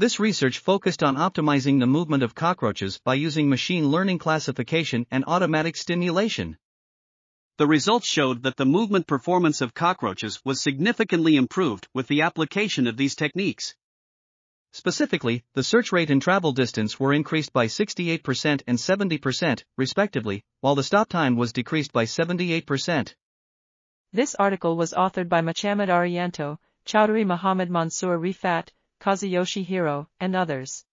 This research focused on optimizing the movement of cockroaches by using machine learning classification and automatic stimulation. The results showed that the movement performance of cockroaches was significantly improved with the application of these techniques. Specifically, the search rate and travel distance were increased by 68% and 70%, respectively, while the stop time was decreased by 78%. This article was authored by Mochammad Ariyanto, Chowdhury Mohammad Masum Refat, Kazuyoshi Hirao, and others.